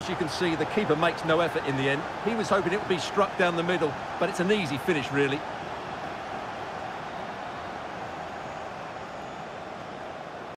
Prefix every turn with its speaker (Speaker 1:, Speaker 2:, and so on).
Speaker 1: As You can see the keeper makes no effort in the end. He was hoping it would be struck down the middle, but it's an easy finish, really.